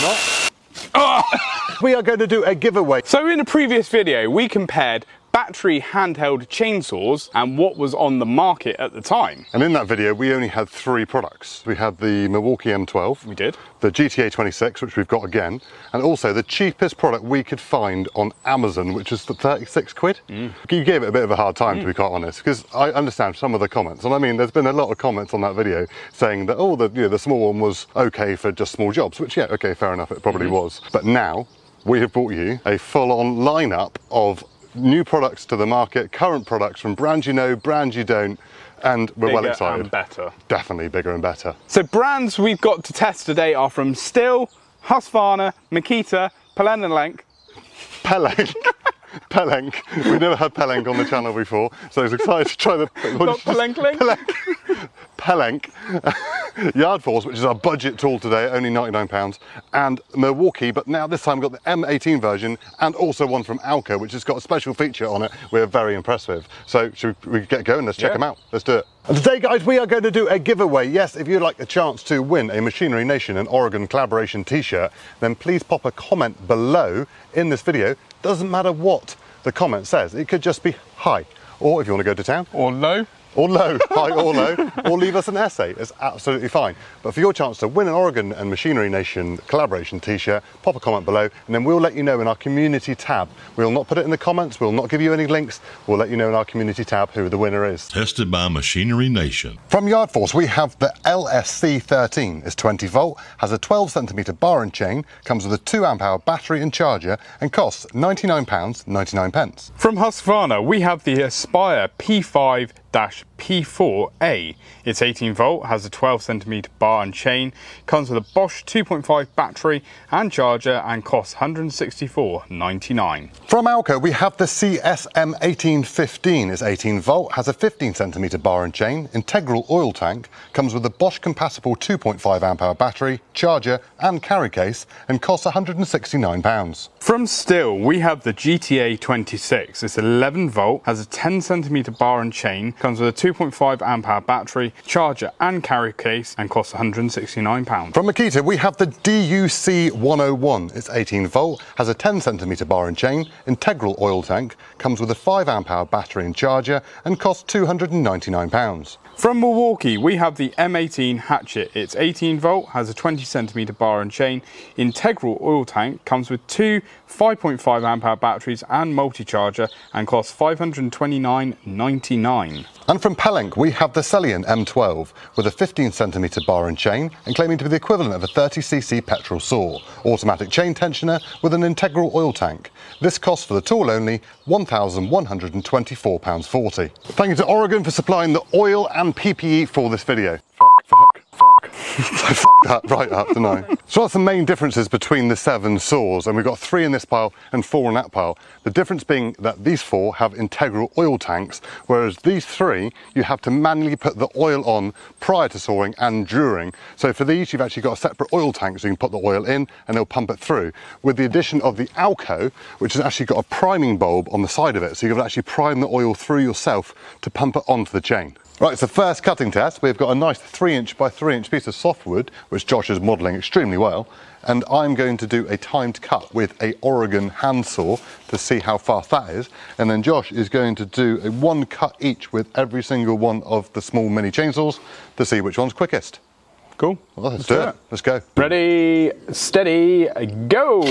not. Oh! We are going to do a giveaway. So in a previous video, we compared battery handheld chainsaws and what was on the market at the time. And in that video, we only had three products. We had the Milwaukee M12. We did. The GTA 26, which we've got again, and also the cheapest product we could find on Amazon, which is the 36 quid. Mm. You gave it a bit of a hard time, to be quite honest, because I understand some of the comments. And I mean, there's been a lot of comments on that video saying that, oh, the, you know, the small one was okay for just small jobs, which, yeah, okay, fair enough, it probably was. But now, we have brought you a full-on lineup of new products to the market, current products from brands you know, brands you don't, and we're well Bigger excited. and better. Definitely bigger and better. So brands we've got to test today are from Stihl, Husqvarna, Makita, Palenlenk, Pelenk. Pelenk. We've never had Pellenc on the channel before, so I was excited to try the. Not did you say? Pelenkling? Pelenk. Pelenk. Yard Force, which is our budget tool today, only £99, and Milwaukee, but now this time we've got the M18 version and also one from AL-KO, which has got a special feature on it we're very impressed with. So, should we get going? Let's check Yeah. them out. Let's do it. And today, guys, we are going to do a giveaway. Yes, if you'd like a chance to win a Machinery Nation and Oregon collaboration t shirt, then please pop a comment below in this video. Doesn't matter what the comment says, it could just be hi. Or if you want to go to town, or low. Or low, high or low, or leave us an essay. It's absolutely fine. But for your chance to win an Oregon and Machinery Nation collaboration t-shirt, pop a comment below and then we'll let you know in our community tab. We'll not put it in the comments, we'll not give you any links, we'll let you know in our community tab who the winner is. Tested by Machinery Nation. From Yard Force, we have the LSC13. It's 20 volt, has a 12 centimetre bar and chain, comes with a 2 amp hour battery and charger, and costs £99.99. pence. From Husqvarna, we have the Aspire P5 dash P4A. It's 18 volt, has a 12 centimeter bar and chain, comes with a Bosch 2.5 battery and charger, and costs 164.99. From AL-KO, we have the CSM 1815. It's 18 volt, has a 15 centimetre bar and chain, integral oil tank, comes with a Bosch compatible 2.5 amp hour battery, charger, and carry case, and costs £169. From Stihl, we have the GTA 26. It's 11 volt, has a 10 centimeter bar and chain, comes with a 2.5 amp hour battery, charger, and carry case, and costs 169 pounds. From Makita, we have the DUC 101. It's 18 volt, has a 10 centimetre bar and chain, integral oil tank, comes with a 5 amp hour battery and charger, and costs £299. From Milwaukee, we have the M18 Hatchet. It's 18 volt, has a 20 centimeter bar and chain, integral oil tank, comes with two 5.5 amp hour batteries and multi-charger, and costs 529.99. And from Pellenc, we have the Selion M12 with a 15 centimetre bar and chain and claiming to be the equivalent of a 30cc petrol saw. Automatic chain tensioner with an integral oil tank. This costs for the tool only £1,124.40. Thank you to Oregon for supplying the oil and PPE for this video. That right up, didn't I? So that's the main differences between the seven saws, and we've got three in this pile and four in that pile. The difference being that these four have integral oil tanks, whereas these three, you have to manually put the oil on prior to sawing and during. So for these, you've actually got a separate oil tank, so you can put the oil in and it'll pump it through. With the addition of the AL-KO, which has actually got a priming bulb on the side of it, so you can actually prime the oil through yourself to pump it onto the chain. Right, so first cutting test, we've got a nice three inch by three inch piece of softwood, which Josh is modelling extremely well. And I'm going to do a timed cut with a Oregon handsaw to see how fast that is. And then Josh is going to do a one cut each with every single one of the small mini chainsaws to see which one's quickest. Cool. Well, let's, do, it. Let's go. Ready, steady, go!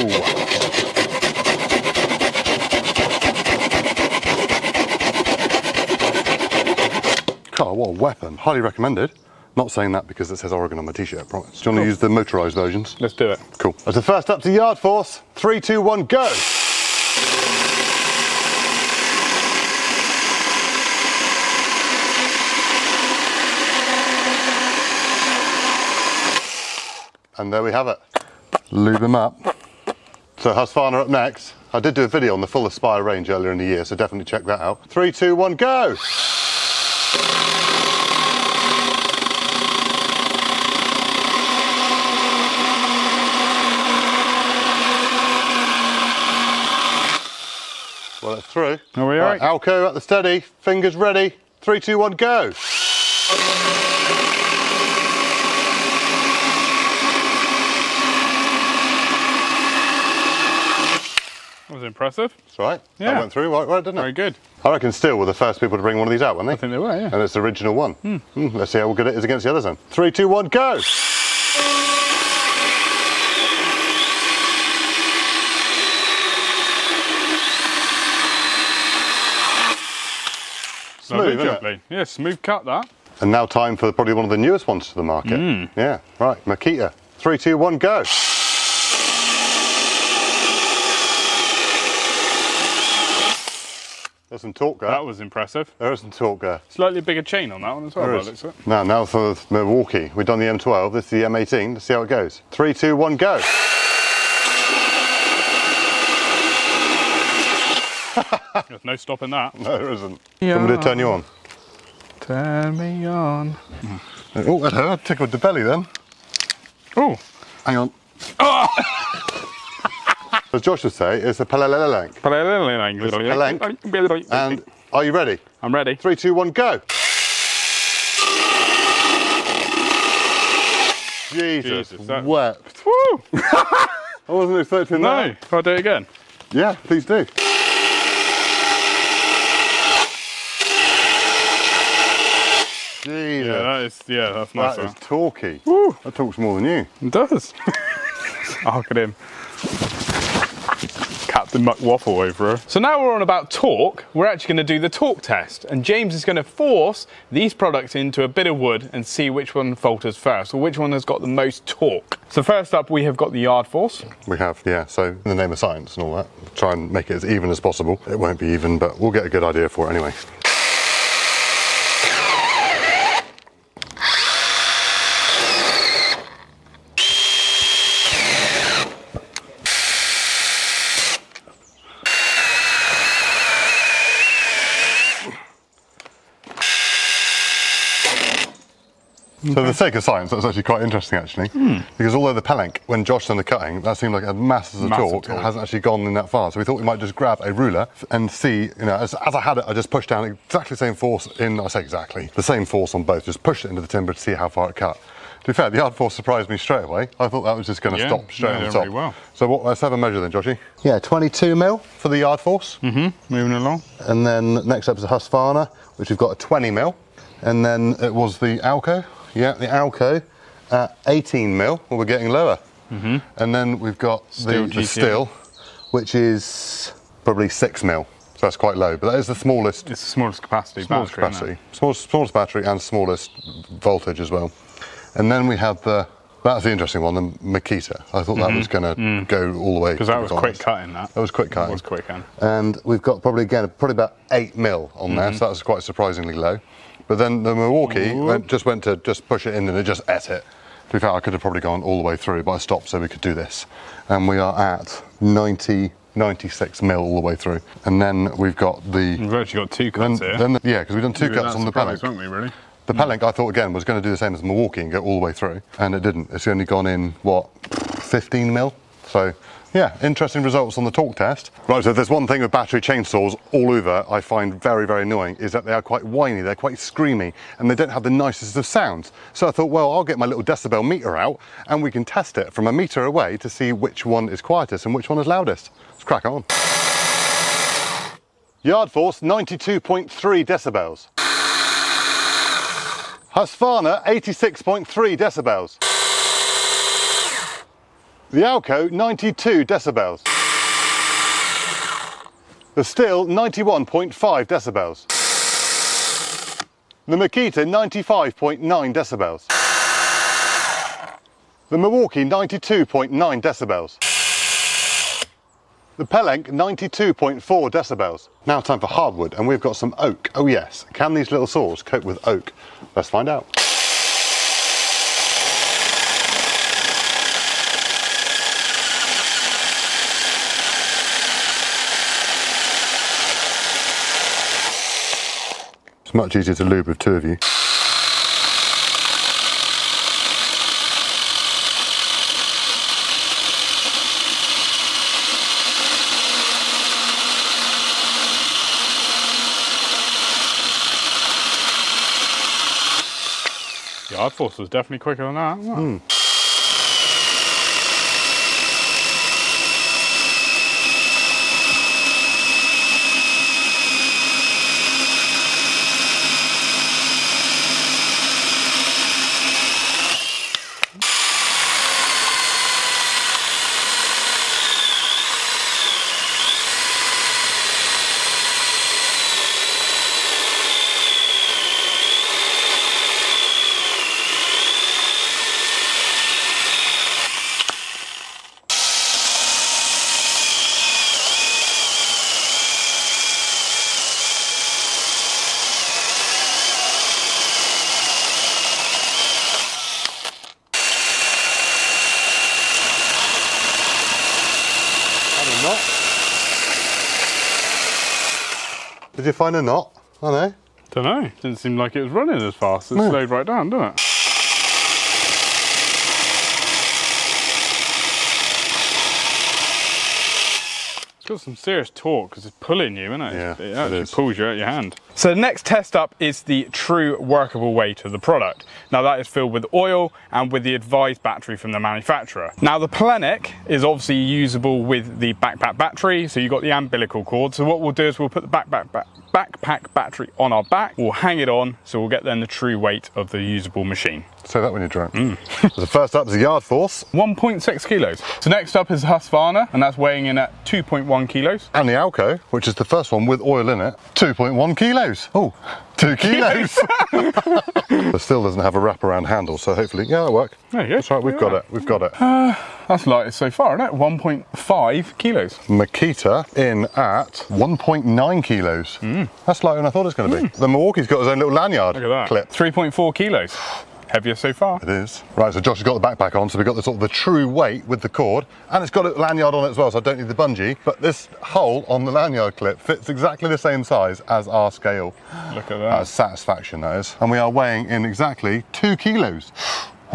God, what a weapon. Highly recommended. Not saying that because it says Oregon on my t-shirt, promise. Do you want to use the motorised versions? Let's do it. Cool. As the first up to Yard Force, three, two, one, go! And there we have it. Lube them up. So Husqvarna up next. I did do a video on the full Aspire range earlier in the year, so definitely check that out. Three, two, one, go! through. Are we right, all right? AL-KO at the steady, fingers ready. Three, two, one, go. That was impressive. That's right. Yeah. That went through right, right, didn't it? Very good. I reckon Stihl were the first people to bring one of these out, weren't they? I think they were, yeah. And it's the original one. Mm. Mm, let's see how good it is against the others then. Three, two, one, go! Smooth, Lovely, isn't it? lovely. Yeah, smooth cut that. And now time for probably one of the newest ones to the market. Hmm. Yeah, right, Makita. Three, two, one, go! There's some torque there. That was impressive. There is some torque there. Slightly bigger chain on that one as well, by looks it. Now, now for Milwaukee. We've done the M12. This is the M18. Let's see how it goes. Three, two, one, go. There's no stopping that. No, there isn't. Yeah. Somebody to turn you on. Turn me on. Oh, that hurt. Tickled the belly then. Oh, Hang on. As Josh would say, it's a palalalank. And are you ready? I'm ready. Three, two, one, go. Jesus, Jesus, that- wept. Woo! I wasn't expecting No, that. if I do it again. Yeah, please do. Jesus. Yeah, that is. Yeah, that's nice. That is That talky. Woo. That talks more than you. It does. oh, look at him. Captain Muck waffle over her. So now we're on about torque. We're actually going to do the torque test, and James is going to force these products into a bit of wood and see which one falters first, or which one has got the most torque. So first up, we have got the yard force. We have, yeah. So in the name of science and all that, try and make it as even as possible. It won't be even, but we'll get a good idea for it anyway. So for the sake of science, that's actually quite interesting, actually, hmm. because although the Palank, when Josh done the cutting, that seemed like it had masses of Massive torque, torque. it hasn't actually gone in that far. So we thought we might just grab a ruler and see, you know, as, as I had it, I just pushed down exactly the same force in, I say exactly, the same force on both, just pushed it into the timber to see how far it cut. To be fair, the yard force surprised me straight away. I thought that was just going to Yeah, stop straight yeah, on the done top. really well. So what, let's have a measure then, Joshy. Yeah, 22 mil for the yard force. Mm-hmm, moving along. And then next up is the Husqvarna, which we've got a 20 mil. And then it was the AL-KO. Yeah, the AL-KO at 18 mil. Well, we're getting lower. Mm-hmm. And then we've got Stihl the, the Stihl, which is probably 6 mil. So that's quite low. But that is the smallest, It's the smallest capacity smallest battery. capacity. Smallest, smallest battery and smallest voltage as well. And then we have the, that's the interesting one, the Makita. I thought that was going to go all the way. Because Mm-hmm. that was quick cutting. That. That was quick cutting. was quick cutting. And we've got probably again probably about eight mil on there, so that's quite surprisingly low. But then the Milwaukee went, just went to just push it in and it just ate it. To be fair, I could have probably gone all the way through, but I stopped so we could do this. And we are at 90, 96 mil all the way through. And then we've got the. We've actually got two Then, cuts here. then the- yeah, because we've done two We cuts on the Pellic. weren't we, really? The Pellic, I thought again was going to do the same as Milwaukee and go all the way through, and it didn't. It's only gone in what 15 mil. So yeah, interesting results on the torque test. Right, so there's one thing with battery chainsaws all over I find very very annoying is that they are quite whiny, they're quite screamy, and they don't have the nicest of sounds. So I thought, well, I'll get my little decibel meter out and we can test it from a meter away to see which one is quietest and which one is loudest. Let's crack on. Yard force 92.3 decibels. Husqvarna 86.3 decibels. The AL-KO 92 decibels. The Stihl 91.5 decibels. The Makita 95.9 decibels. The Milwaukee 92.9 decibels. The Pellenc 92.4 decibels. Now time for hardwood, and we've got some oak. Oh yes, can these little saws cope with oak? Let's find out. It's much easier to lube with two of you. Yard force was definitely quicker than that. wasn't it? knot. Did you find a knot? I know. Don't know. Didn't seem like it was running as fast. It slowed right down, didn't it? Got some serious torque because it's pulling you, isn't it? Yeah, it it actually is. pulls you out your hand. So the next test up is the true workable weight of the product. Now that is filled with oil and with the advised battery from the manufacturer. Now the Plenic is obviously usable with the backpack battery, so you've got the umbilical cord. So what we'll do is we'll put the backpack ba- backpack battery on our back, we'll hang it on, so we'll get then the true weight of the usable machine. Say that when you're drunk. Mm. so the first up is the yard force 1.6 kilos. So next up is Husqvarna, and that's weighing in at 2.1 kilos. and the AL-KO, which is the first one with oil in it, 2.1 kilos. Oh, two kilos. but still doesn't have a wraparound handle, so hopefully, yeah, it'll work. There you go. That's right, we've got it. We've got it. Uh, that's light so far, isn't it? 1.5 kilos. Makita in at 1.9 kilos. Hmm. That's lighter than I thought it was going to be. Hmm. The Milwaukee's got his own little lanyard Look at that. clip. 3.4 kilos. Heavier so far. It is. Right, so Josh has got the backpack on, so we've got the sort of the true weight with the cord, and it's got a lanyard on it as well, so I don't need the bungee. But this hole on the lanyard clip fits exactly the same size as our scale. Look at That that. is satisfaction, that is. And we are weighing in exactly two kilos.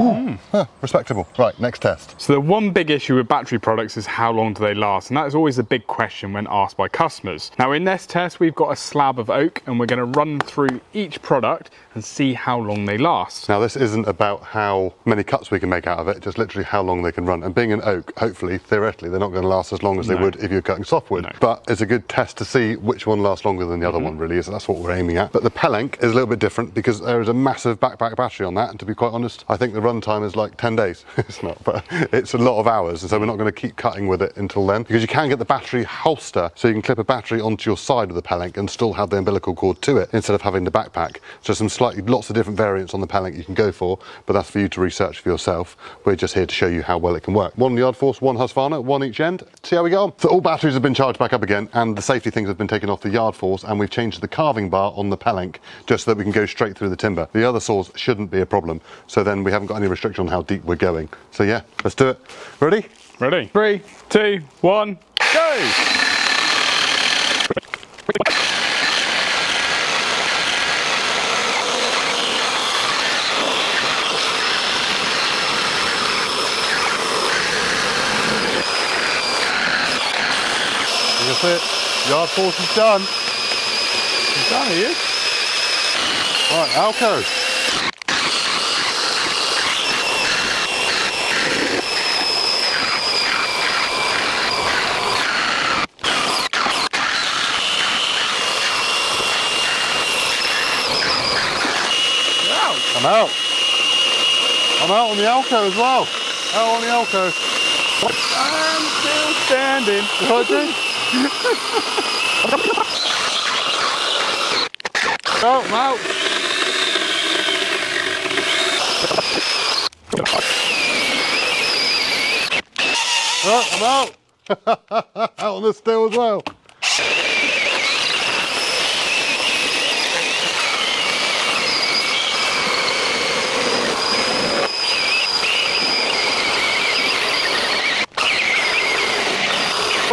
Ooh, huh, respectable. Right, next test. So the one big issue with battery products is how long do they last? And that is always a big question when asked by customers. Now in this test, we've got a slab of oak and we're gonna run through each product and see how long they last. Now, this isn't about how many cuts we can make out of it, just literally how long they can run. And being an oak, hopefully, theoretically, they're not going to last as long as they No. would if you're cutting softwood. No. But it's a good test to see which one lasts longer than the other mm-hmm. one, really. So that's what we're aiming at. But the Pellenc is a little bit different because there is a massive backpack battery on that. And to be quite honest, I think the run time is like 10 days. it's not, but it's a lot of hours. And so we're not going to keep cutting with it until then because you can get the battery holster so you can clip a battery onto your side of the Pellenc and still have the umbilical cord to it instead of having the backpack. So some slightly, lots of different variants on the Pellenc you can go for, but that's for you to research for yourself. We're just here to show you how well it can work. One Yard Force, one Husqvarna, one each end. See how we go on. So all batteries have been charged back up again and the safety things have been taken off the Yard Force and we've changed the carving bar on the Pellenc just so that we can go straight through the timber. The other saws shouldn't be a problem. So then we haven't got any restriction on how deep we're going. So yeah, let's do it. Ready? Ready? Three, two, one, go! That's it. Yard Force is done. He's Done, he is. Right, AL-KO. I'm out. I'm out on the AL-KO as well. Out on the AL-KO. I'm Stihl standing. Do. out, I'm out. Right, I'm out. out on the still as well.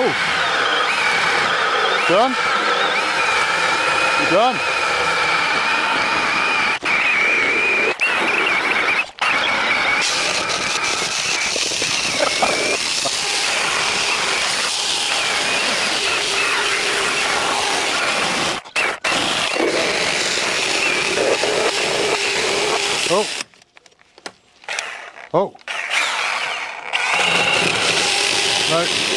Oh. Done? You done? Oh. Oh. No.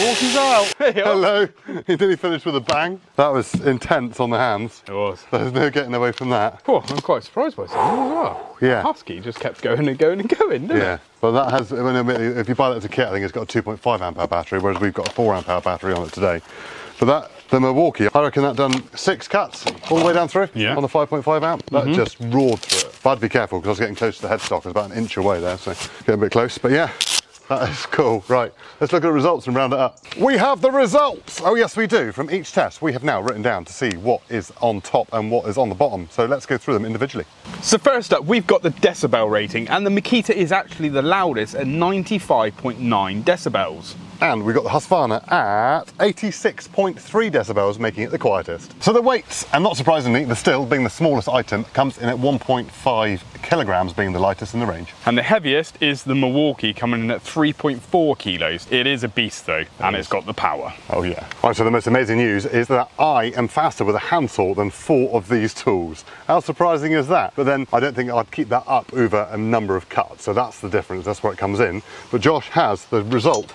Milwaukee's out. Oh. Hello. He nearly finished with a bang. That was intense on the hands. It was. There's no getting away from that. Oh, I'm quite surprised by something as well. Yeah. Husky just kept going and going and going, didn't Yeah, it? but that has, I mean, if you buy that as a kit, I think it's got a 2.5 amp hour battery, whereas we've got a 4 amp hour battery on it today. But that, the Milwaukee, I reckon that done six cuts all the way down through Yeah. on the 5.5 amp. That mm-hmm. just roared through it. But I'd be careful because I was getting close to the headstock. I was about an inch away there, so getting a bit close. But yeah, That is cool. Right, let's look at the results and round it up. We have the results. Oh yes, we do. From each test, we have now written down to see what is on top and what is on the bottom. So let's go through them individually. So first up, we've got the decibel rating, and the Makita is actually the loudest at 95.9 decibels. And we've got the Husqvarna at 86.3 decibels, making it the quietest. So the weights, and not surprisingly, the Stihl being the smallest item, comes in at 1.5 kilograms, being the lightest in the range. And the heaviest is the Milwaukee, coming in at 3.4 kilos. It is a beast though, and it's got the power. Oh yeah. Right, so the most amazing news is that I am faster with a handsaw than four of these tools. How surprising is that? But then I don't think I'd keep that up over a number of cuts, so that's the difference, that's where it comes in. But Josh has the result.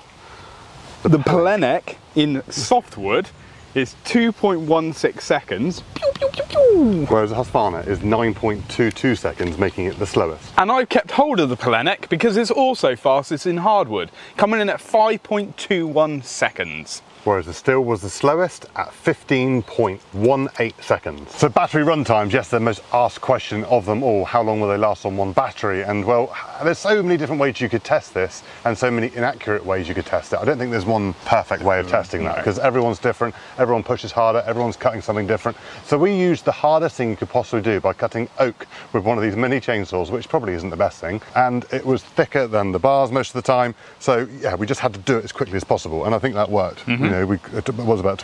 The Plenec in softwood is 2.16 seconds. Pew, pew, pew, pew. Whereas the Husqvarna is 9.22 seconds, making it the slowest. And I've kept hold of the Plenec because it's also fastest in hardwood, coming in at 5.21 seconds. Whereas the Stihl was the slowest at 15.18 seconds. So battery run times, yes, the most asked question of them all. How long will they last on one battery? And well, there's so many different ways you could test this and so many inaccurate ways you could test it. I don't think there's one perfect way of testing that because everyone's different, everyone pushes harder, everyone's cutting something different. So we used the hardest thing you could possibly do by cutting oak with one of these mini chainsaws, which probably isn't the best thing. And it was thicker than the bars most of the time. So yeah, we just had to do it as quickly as possible. And I think that worked. Mm-hmm. You know, we, it was about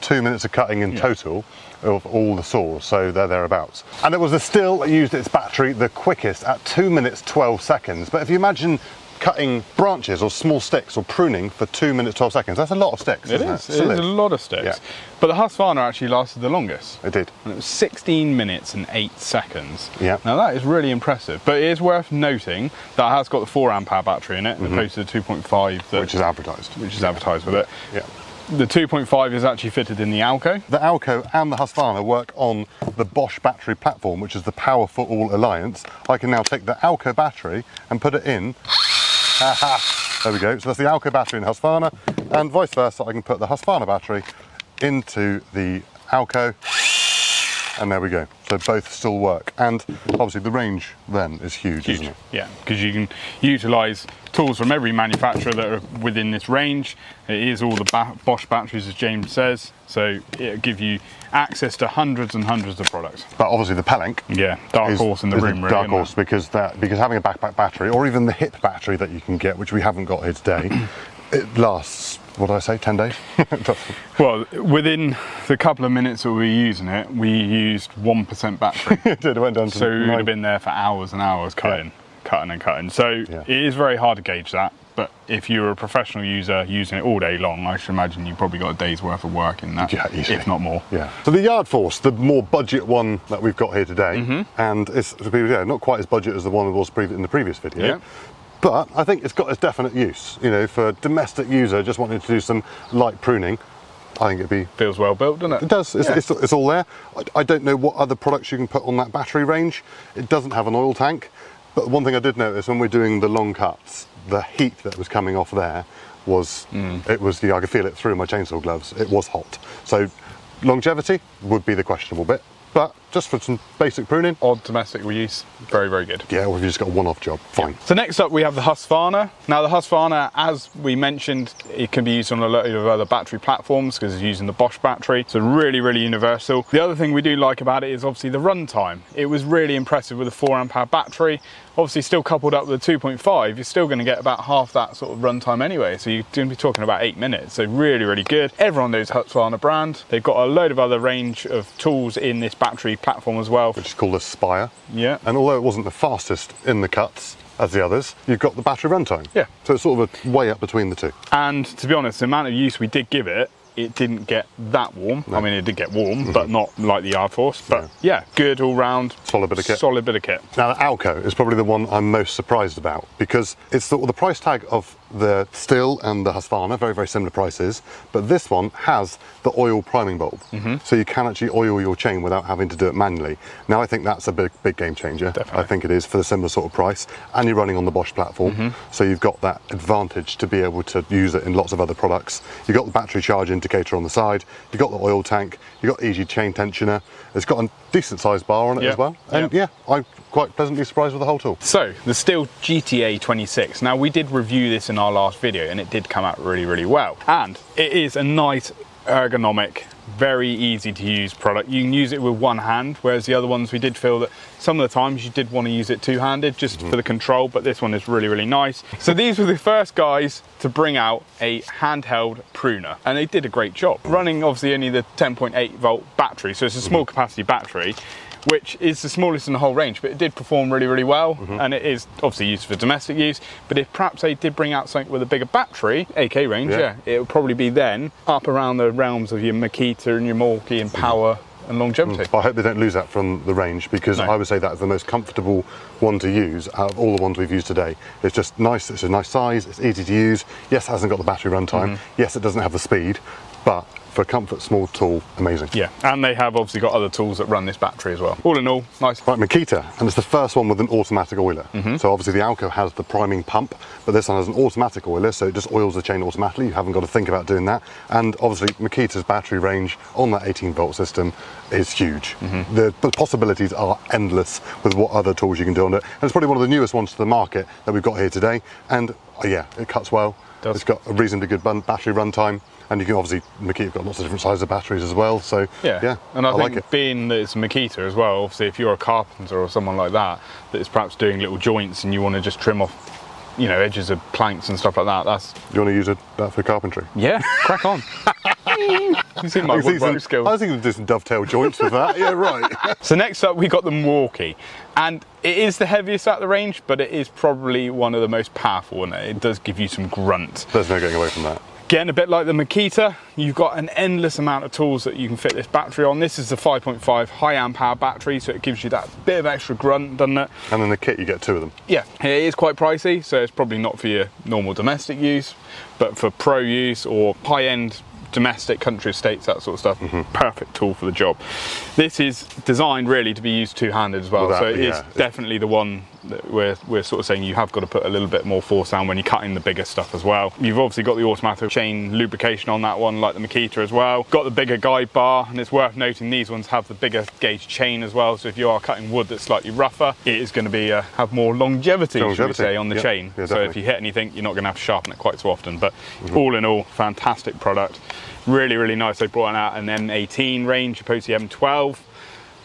22 minutes of cutting in total of all the saws, so they're thereabouts. And it was a Stihl that used its battery the quickest at 2 minutes 12 seconds. But if you imagine cutting branches or small sticks or pruning for 2 minutes 12 seconds, that's a lot of sticks. It isn't is. It, It is a lot of sticks. Yeah. But the Husqvarna actually lasted the longest. It did. And it was 16 minutes and 8 seconds. Yeah. Now that is really impressive. But it is worth noting that it has got the 4 amp hour battery in it, opposed to the 2.5 that, Mm-hmm. Which is advertised. which is advertised with it. Yeah. The 2.5 is actually fitted in the AL-KO. The AL-KO and the Husqvarna work on the Bosch battery platform, which is the Power for All Alliance. I can now take the AL-KO battery and put it in. there we go. So that's the AL-KO battery in Husqvarna, and vice versa. I can put the Husqvarna battery into the AL-KO, and there we go. So both still work, and obviously the range then is huge, Huge. isn't it? Yeah, because you can utilise tools from every manufacturer that are within this range. It is all the ba- Bosch batteries, as James says. So it'll give you access to hundreds and hundreds of products. But obviously the Pellenc Yeah, dark is- horse in the room, really. Dark horse because that because having a backpack battery or even the hip battery that you can get, which we haven't got here today, it lasts. What did I say? Ten days. Well, within the couple of minutes that we were using it, we used 1% battery. it did, it went down to So we would have been there for hours and hours cutting, cutting and cutting. So Yeah. it is very hard to gauge that. But if you're a professional user using it all day long, I should imagine you've probably got a day's worth of work in that, Yeah, if not more. Yeah. So the Yard Force, the more budget one that we've got here today, Mm-hmm. and it's yeah, not quite as budget as the one that was in the previous video. Yeah. But I think it's got its definite use. You know, for a domestic user just wanting to do some light pruning, I think it'd be Feels well built, doesn't it? It does. It's, Yeah. it's, it's all there. I, I don't know what other products you can put on that battery range. It doesn't have an oil tank. But one thing I did notice when we're doing the long cuts, the heat that was coming off there was Mm. it was the I could feel it through my chainsaw gloves. It was hot. So longevity would be the questionable bit. But just for some basic pruning, Odd domestic reuse, very, very good. yeah, or if you just got a one-off job, fine. So next up we have the Husqvarna. Now the Husqvarna, as we mentioned, it can be used on a lot of other battery platforms because it's using the Bosch battery. So really, really universal. The other thing we do like about it is obviously the runtime. It was really impressive with a four amp hour battery. Obviously still coupled up with the 2.5, you're still going to get about half that sort of runtime anyway. So you're going to be talking about eight minutes. So really, really good. Everyone knows Husqvarna brand. They've got a load of other range of tools in this battery platform as well. Which is called Aspire. Yeah. And although it wasn't the fastest in the cuts as the others, you've got the battery runtime. Yeah. So it's sort of a way up between the two. And to be honest, the amount of use we did give it, it didn't get that warm. I mean, it did get warm, mm-hmm. but not like the Yard Force. But yeah, good all round. Solid bit of kit. Solid bit of kit. Now, the AL-KO is probably the one I'm most surprised about because it's the, the price tag of the Stihl and the Husqvarna, very, very similar prices, but this one has the oil priming bulb. Mm-hmm. So you can actually oil your chain without having to do it manually. Now, I think that's a big, big game changer. Definitely. I think it is for the similar sort of price, and you're running on the Bosch platform, Mm-hmm. so you've got that advantage to be able to use it in lots of other products. You've got the battery charge indicator on the side, you've got the oil tank, you've got easy chain tensioner, it's got a decent sized bar on it Yeah. as well. And Yeah. yeah, I quite pleasantly surprised with the whole tool. So, the Stihl GTA 26. Now, we did review this in our last video and it did come out really, really well. And it is a nice, ergonomic, very easy to use product. You can use it with one hand, whereas the other ones we did feel that some of the times you did want to use it two-handed just mm-hmm. for the control, but this one is really, really nice. So these were the first guys to bring out a handheld pruner, and they did a great job. Running obviously only the 10.8 volt battery, so it's a small mm-hmm. capacity battery, which is the smallest in the whole range, but it did perform really, really well, Mm-hmm. and it is obviously used for domestic use. But if perhaps they did bring out something with a bigger battery, AK range, Yeah. yeah, it would probably be then up around the realms of your Makita and your Milwaukee and power and longevity. But I hope they don't lose that from the range because No. I would say that is the most comfortable one to use out of all the ones we've used today. It's just nice, it's a nice size, it's easy to use. Yes, it hasn't got the battery runtime. Mm-hmm. Yes, it doesn't have the speed, but for a comfort small tool, amazing. Yeah, and they have obviously got other tools that run this battery as well. All in all, nice. Right, Makita, and it's the first one with an automatic oiler. Mm-hmm. So obviously the AL-KO has the priming pump, but this one has an automatic oiler, so it just oils the chain automatically. You haven't got to think about doing that. And obviously Makita's battery range on that 18 volt system is huge. Mm-hmm. The, the possibilities are endless with what other tools you can do on it. And it's probably one of the newest ones to the market that we've got here today. And uh, yeah, it cuts well. Does. It's got a reasonably good battery runtime. And you can obviously, Makita have got lots of different sizes of batteries as well. So Yeah, yeah, and I, think like it. being that it's Makita as well, obviously if you're a carpenter or someone like that, that is perhaps doing little joints and you want to just trim off, you know, edges of planks and stuff like that, that's, You want to use it, that for carpentry? yeah, crack on. you see my I, woodwork skills. I was thinking of do some dovetail joints with that. Yeah, right. So next up we got the Milwaukee, and it is the heaviest at the range, but it is probably one of the most powerful, and it does give you some grunt. There's no getting away from that. Getting a bit like the Makita, you've got an endless amount of tools that you can fit this battery on. This is the 5.5 high amp hour battery, so it gives you that bit of extra grunt, doesn't it? And in the kit, you get two of them. Yeah, it is quite pricey, so it's probably not for your normal domestic use, but for pro use or high end domestic country estates, that sort of stuff, Mm-hmm. perfect tool for the job. This is designed really to be used two handed as well, Well, so it is yeah. definitely the one we're, we're sort of saying you have got to put a little bit more force down when you're cutting the bigger stuff as well. You've obviously got the automatic chain lubrication on that one, like the Makita as well. Got the bigger guide bar, and it's worth noting these ones have the bigger gauge chain as well. So if you are cutting wood that's slightly rougher, it is going to be uh, have more longevity, should we Longevity, say, on the yeah. chain. Yeah, so if you hit anything, you're not going to have to sharpen it quite so often. But Mm-hmm. all in all, fantastic product. Really, really nice. They brought out an M18 range opposed to the M12.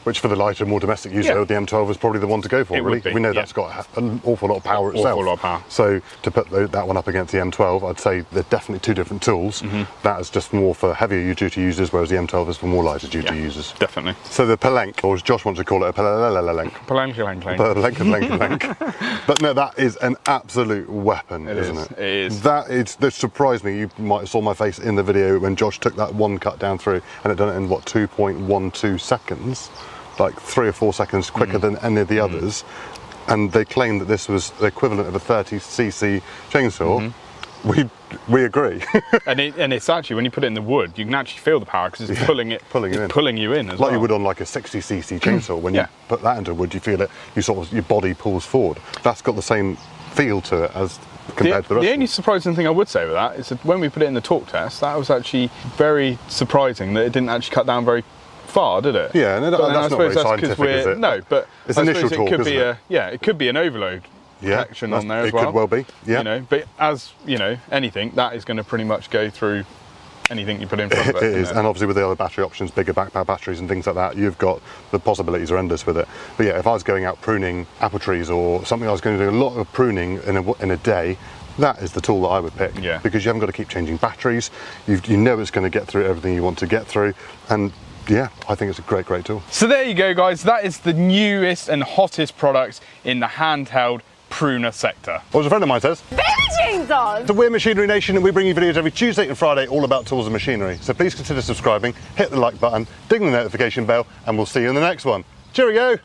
Which for the lighter, more domestic user, Yeah. the M12 is probably the one to go for. It really, be, we know yeah. that's got an awful lot of power Awful itself. lot of power. So to put tho- that one up against the M12, I'd say they're definitely two different tools. Mm-hmm. That is just more for heavier duty users, whereas the M12 is for more lighter duty Yeah. users. Definitely. So the Pellenc, or as Josh wants to call it, a. The length and length and length. But no, that is an absolute weapon, It isn't is, it? it is. That is that surprised me. You might have saw my face in the video when Josh took that one cut down through, and it done it in what 2.12 seconds, like three or four seconds quicker Mm. than any of the others. And they claimed that this was the equivalent of a 30cc chainsaw. Mm-hmm. We we agree. and, it, and it's actually when you put it in the wood, you can actually feel the power because it's pulling it, pulling you in. pulling you in as like well. you would on like a 60cc chainsaw. When Yeah. you put that into wood, you feel it. You sort of your body pulls forward. That's got the same feel to it as compared the, to the rest. the only surprising thing I would say with that is that when we put it in the torque test, that was actually very surprising that it didn't actually cut down very far, did it? Yeah, no, that- But that's I not suppose very 'cause scientific, is it? No, but It's I initial torque, it could be isn't a it? yeah, it could be an overload Yeah, that's- on there as it well. could well be, yeah. You know, but as you know, anything that is going to pretty much go through anything you put in front of It it. is, and obviously with the other battery options, bigger backpack batteries and things like that, you've got the possibilities are endless with it. But yeah, if I was going out pruning apple trees or something, I was going to do a lot of pruning in a, in a day. That is the tool that I would pick Yeah. because you haven't got to keep changing batteries. You've, you know it's going to get through everything you want to get through, and yeah, I think it's a great, great tool. So there you go, guys. That is the newest and hottest product in the handheld pruner sector. What was a friend of mine says? Billie Jean's on! So we're Machinery Nation and we bring you videos every Tuesday and Friday all about tools and machinery. So please consider subscribing, hit the like button, ding the notification bell, and we'll see you in the next one. Cheerio!